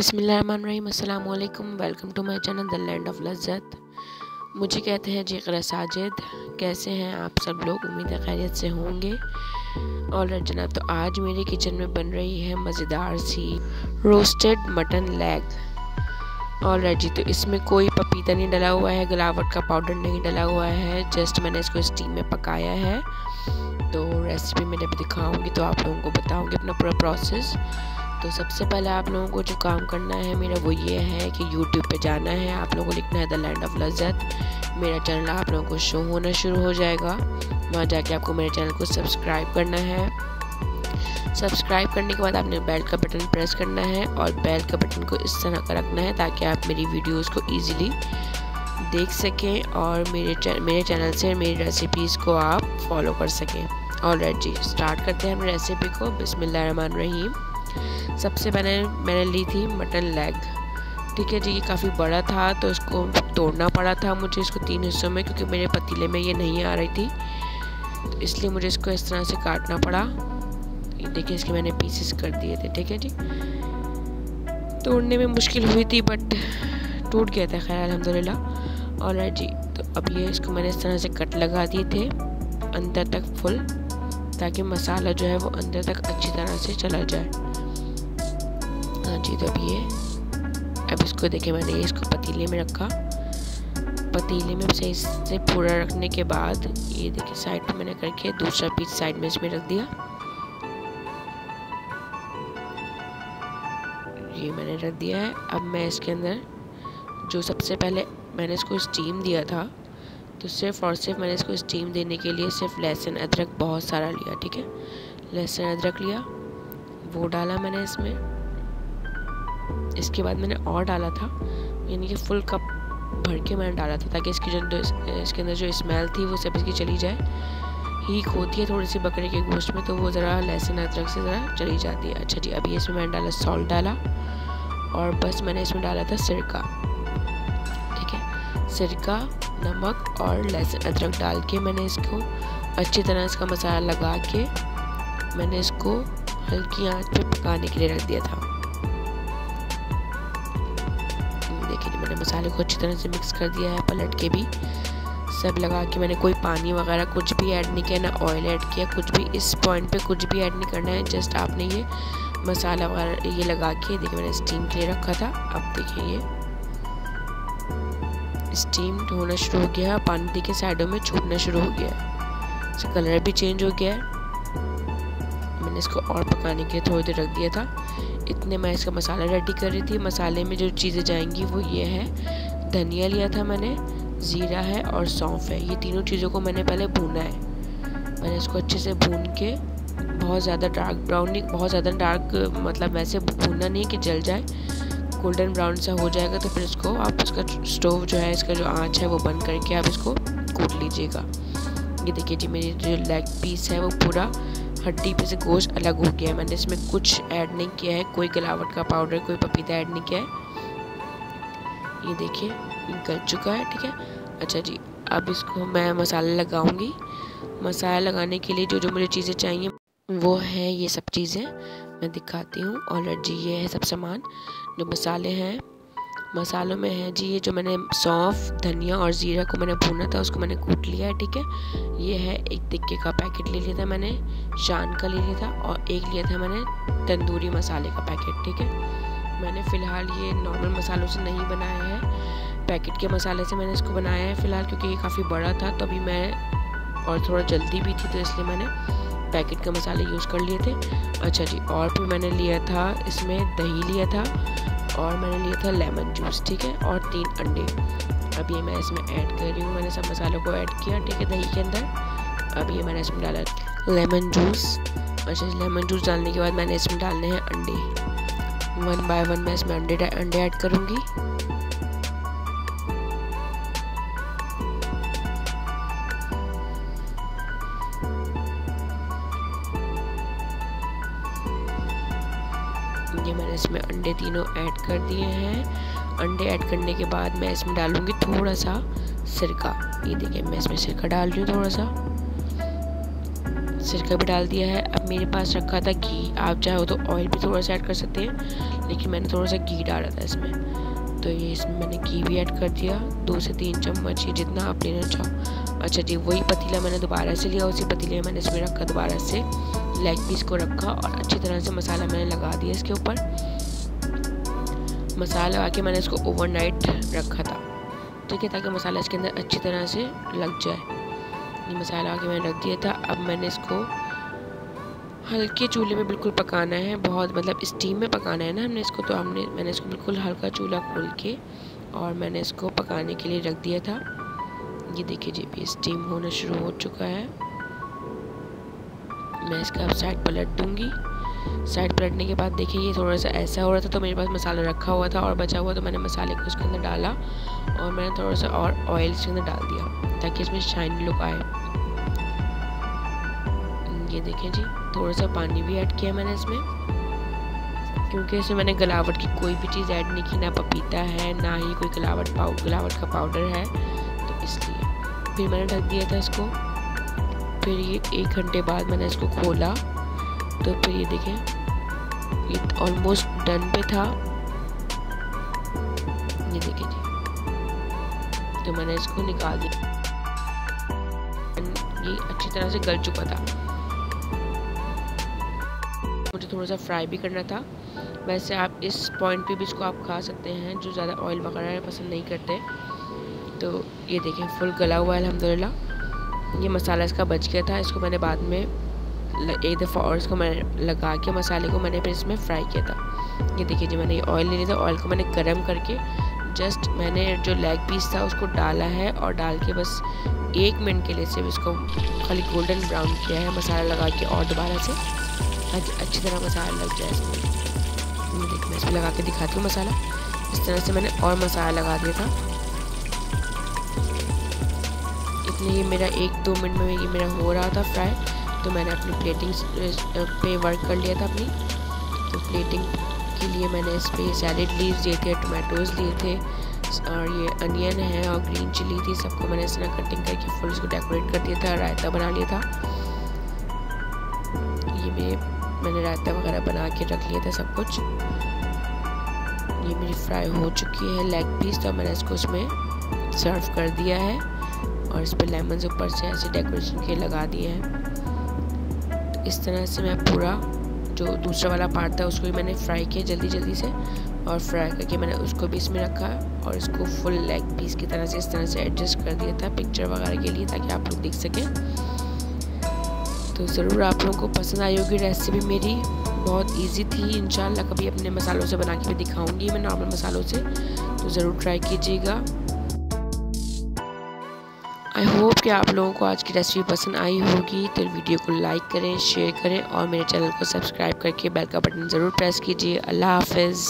बिसमीम अल्लाम welcome to my channel the land of Lazzat. मुझे कहते हैं ज़िक्र साजिद। कैसे हैं आप सब लोग? उम्मीद खैरियत से होंगे। और जनाब तो आज मेरे किचन में बन रही है मज़ेदार सी रोस्टेड मटन लेग और जी तो इसमें कोई पपीता नहीं डला हुआ है, गलावट का पाउडर नहीं डला हुआ है। जस्ट मैंने इसको स्टीम में पकाया है। तो रेसिपी मैंने अभी दिखाऊँगी तो आप लोगों को बताऊँगी अपना पूरा प्रोसेस तो सबसे पहले आप लोगों को जो काम करना है मेरा वो ये है कि यूट्यूब पे जाना है। आप लोगों को लिखना है द लैंड ऑफ़ लज्जत मेरा चैनल आप लोगों को शो होना शुरू हो जाएगा। वहाँ जाके आपको मेरे चैनल को सब्सक्राइब करना है। सब्सक्राइब करने के बाद आपने बेल का बटन प्रेस करना है और बेल का बटन को इस तरह का रखना है ताकि आप मेरी वीडियोस को इजीली देख सकें और मेरे चैनल मेरे चैनल से मेरी रेसिपीज़ को आप फॉलो कर सकें। और जी स्टार्ट करते हैं हम रेसिपी को। बिस्मिल्लाह रहीम। सबसे पहले मैंने ली थी मटन लेग। ठीक है जी, ये काफ़ी बड़ा था तो इसको तोड़ना पड़ा था मुझे इसको तीन हिस्सों में, क्योंकि मेरे पतीले में ये नहीं आ रही थी। तो इसलिए मुझे इसको इस तरह से काटना पड़ा। देखिए, इसके मैंने पीसेस कर दिए थे, ठीक है जी। तोड़ने में मुश्किल हुई थी बट टूट गया था, खैर अलहमदिल्ला और जी तो अब ये इसको मैंने इस तरह से कट लगा दिए थे, अंदर तक फुल ताकि मसाला जो है वो अंदर तक अच्छी तरह से चला जाए। हाँ जी तो अब ये। अब इसको देखिए मैंने इसको पतीले में रखा। पतीले में सही से पूरा रखने के बाद ये देखिए साइड पे मैंने करके दूसरा पीस साइड में इसमें रख दिया। ये मैंने रख दिया है। अब मैं इसके अंदर जो सबसे पहले मैंने इसको स्टीम दिया था तो सिर्फ़ और सिर्फ़ मैंने इसको स्टीम देने के लिए सिर्फ़ लहसुन, अदरक बहुत सारा लिया, ठीक है? लहसुन, अदरक लिया। वो डाला मैंने इसमें। इसके बाद मैंने और डाला था, यानी कि फुल कप भर के मैंने डाला था, ताकि इसकी जो, इसके अंदर जो स्मेल थी, वो सब इसकी चली जाए। हीक होती है थोड़ी सी बकरे के गोश्त में तो वो ज़रा लहसुन, अदरक से ज़रा चली जाती है। अच्छा जी, अभी इसमें मैंने डाला सॉल्ट डाला, और बस मैंने इसमें डाला था सिरका। ठीक है? सिरका, नमक और लहसुन, अदरक डाल के मैंने इसको अच्छी तरह इसका मसाला लगा के मैंने इसको हल्की आँच पे पकाने के लिए रख दिया था। देखिए मैंने मसाले को अच्छी तरह से मिक्स कर दिया है, पलट के भी। सब लगा के मैंने कोई पानी वगैरह कुछ भी ऐड नहीं किया, ना ऑयल ऐड किया, कुछ भी। इस पॉइंट पे कुछ भी ऐड नहीं करना है जस्ट आपने ये मसाला वगैरह ये लगा के, देखिए मैंने स्टीम के लिए रखा था, अब देखिए ये। स्टीम होना शुरू हो गया है पानी देखिए साइडों में छूटना शुरू हो गया इसका कलर भी चेंज हो गया है। मैंने इसको और पकाने के लिए थोड़ी देर रख दिया था। इतने मैं इसका मसाला रेडी कर रही थी। मसाले में जो चीज़ें जाएँगी वो ये है। धनिया लिया था मैंने, ज़ीरा है और सौंफ है। ये तीनों चीज़ों को मैंने पहले भूना है। मैंने इसको अच्छे से भून के बहुत ज़्यादा डार्क ब्राउन नहीं, बहुत ज़्यादा डार्क मतलब वैसे भूनना नहीं कि जल जाए। गोल्डन ब्राउन सा हो जाएगा तो फिर इसको आप उसका स्टोव जो है, इसका जो आँच है वो बंद करके आप इसको कूट लीजिएगा। ये देखिए जी, मेरी जो लेग पीस है वो पूरा हड्डी पे से गोश्त अलग हो गया है। मैंने इसमें कुछ ऐड नहीं किया है। कोई गिलावट का पाउडर कोई पपीता ऐड नहीं किया है। ये देखिए गल चुका है, ठीक है? अच्छा जी, अब इसको मैं मसाला लगाऊँगी। मसाला लगाने के लिए जो जो मुझे चीज़ें चाहिए, वो है, ये सब चीज़ें। मैं दिखाती हूँ। ऑलरेडी ये है सब सामान। जो मसाले हैं मसालों में है जी, ये जो मैंने सौंफ, धनिया और ज़ीरा को मैंने भूना था, उसको मैंने कूट लिया है, ठीक है? ये है एक टिक्के का पैकेट ले लिया था मैंने, शान का ले लिया था और एक लिया था मैंने तंदूरी मसाले का पैकेट, ठीक है? मैंने फ़िलहाल ये नॉर्मल मसालों से नहीं बनाया है, पैकेट के मसाले से मैंने इसको बनाया है फ़िलहाल क्योंकि ये काफ़ी बड़ा था तो अभी मैं और थोड़ा जल्दी भी थी तो इसलिए मैंने पैकेट के मसाले यूज़ कर लिए थे। अच्छा जी, और फिर मैंने लिया था, इसमें दही लिया था और मैंने लिया था लेमन जूस, ठीक है? और तीन अंडे। अब ये मैं इसमें ऐड कर रही हूँ, मैंने सब मसालों को ऐड किया, ठीक है, दही के अंदर। अब ये मैंने इसमें डाला लेमन जूस। अच्छा लेमन जूस डालने के बाद मैंने इसमें डालने हैं अंडे। वन बाय वन मैं इसमें अंडे अंडे ऐड करूँगी। ये मैंने इसमें अंडे तीनों ऐड कर दिए हैं। अंडे ऐड करने के बाद मैं इसमें डालूँगी थोड़ा सा सिरका। ये देखिए, मैं इसमें सिरका डाल रही हूँ थोड़ा सा सिरका भी डाल दिया है। अब मेरे पास रखा था घी। आप चाहो तो ऑयल भी थोड़ा सा ऐड कर सकते हैं, लेकिन मैंने थोड़ा सा घी डाला था इसमें। तो ये इसमें मैंने घी भी ऐड कर दिया। दो से तीन चम्मच, ये जितना आप लेना चाहो अच्छा जी, वही पतीला मैंने दोबारा से लिया। उसी पतीले में मैंने इसमें रखा दोबारा से। लेग पीस को रखा और अच्छी तरह से मसाला मैंने लगा दिया इसके ऊपर। मसाला लगा के मैंने इसको ओवरनाइट रखा था। ठीक है, ताकि मसाला इसके अंदर अच्छी तरह से लग जाए। ये मसाला आके मैंने रख दिया था। अब मैंने इसको हल्के चूल्हे में बिल्कुल पकाना है। बहुत मतलब स्टीम में पकाना है ना हमने इसको तो हमने, मैंने इसको बिल्कुल हल्का चूल्हा खोल के और मैंने इसको पकाने के लिए रख दिया था। ये देखिए जी भी स्टीम होना शुरू हो चुका है। मैं इसका अब साइड पलट दूँगी। साइड पलटने के बाद देखिए, ये थोड़ा सा ऐसा हो रहा था तो मेरे पास मसाला रखा हुआ था और बचा हुआ तो मैंने मसाले को उसके अंदर डाला और मैंने थोड़ा सा और ऑयल इसके अंदर डाल दिया ताकि इसमें शाइन लुक आए। ये देखें जी, थोड़ा सा पानी भी ऐड किया मैंने इसमें क्योंकि इसमें मैंने गलावट की कोई भी चीज़ ऐड नहीं की, ना पपीता है, ना ही कोई गलावट पाउ गलावट का पाउडर है तो इसलिए। फिर मैंने ढक दिया था इसको। फिर ये एक घंटे बाद मैंने इसको खोला। तो फिर ये देखें, ये ऑलमोस्ट डन पे था। ये देखें जी। तो मैंने इसको निकाल दिया। ये अच्छी तरह से गल चुका था। मुझे थोड़ा सा फ्राई भी करना था। वैसे आप इस पॉइंट पे भी इसको आप खा सकते हैं, जो ज़्यादा ऑयल वगैरह पसंद नहीं करते। तो ये देखें फुल गला हुआ है अलहमदिल्ला ये मसाला इसका बच गया था, इसको मैंने बाद में एक दफ़ा और इसको मैंने लगा के मसाले को मैंने फिर इसमें फ्राई किया था। ये देखिए जी, मैंने ये ऑयल ले लिया था ऑयल को मैंने गर्म करके जस्ट मैंने जो लेग पीस था उसको डाला है और डाल के बस एक मिनट के लिए सिर्फ़ इसको खाली गोल्डन ब्राउन किया है, मसाला लगा के और दोबारा से अच्छी तरह मसाला लग जाए इसमें। देख मैं इसमें लगा के दिखाती हूँ मसाला। इस तरह से मैंने और मसाला लगा दिया था। ये मेरा एक दो मिनट में ये मेरा हो रहा था फ्राई तो मैंने अपनी प्लेटिंग पे वर्क कर लिया था अपनी। तो प्लेटिंग के लिए मैंने इस पर सैलड लीव्स लिए थे टोमेटोज़ लिए थे, और ये अनियन है और ग्रीन चिली थी, सबको मैंने इस तरह कटिंग करके फुल इसको डेकोरेट कर दिया था, रायता बना लिया था। ये मेरे मैंने रायता वगैरह बना के रख लिया था सब कुछ। ये मेरी फ्राई हो चुकी है लेग पीस तो मैंने इसको उसमें सर्व कर दिया है। और इस पर लेमन ऊपर से ऐसे डेकोरेशन के लगा दिए हैं। तो इस तरह से मैं पूरा जो दूसरा वाला पार्ट था, उसको भी मैंने फ्राई किया जल्दी जल्दी से और फ्राई करके मैंने उसको भी इसमें रखा और इसको फुल लेग पीस की तरह से इस तरह से एडजस्ट कर दिया था पिक्चर वगैरह के लिए ताकि आप लोग देख सकें। तो ज़रूर आप लोगों को पसंद आई होगी रेसिपी मेरी। बहुत इजी थी, इंशाल्लाह कभी अपने मसालों से बना के भी दिखाऊँगी मैं नॉर्मल मसालों से। तो ज़रूर ट्राई कीजिएगा। होप कि आप लोगों को आज की रेसिपी पसंद आई होगी। तो वीडियो को लाइक करें शेयर करें और मेरे चैनल को सब्सक्राइब करके बेल का बटन ज़रूर प्रेस कीजिए। अल्लाह हाफिज़।